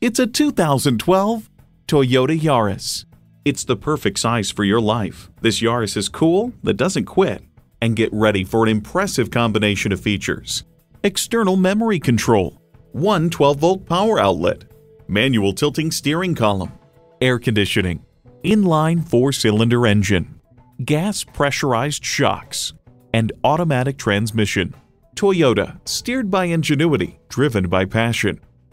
It's a 2012 Toyota Yaris. It's the perfect size for your life. This Yaris is cool that doesn't quit. And get ready for an impressive combination of features. External memory control, one 12-volt power outlet, manual tilting steering column, air conditioning, inline four-cylinder engine, gas pressurized shocks, and automatic transmission. Toyota, steered by ingenuity, driven by passion.